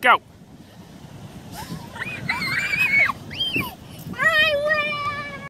Go.